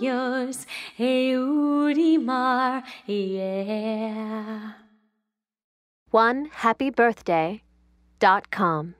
yours, Eudimar, yeah. One happy birthday dot com.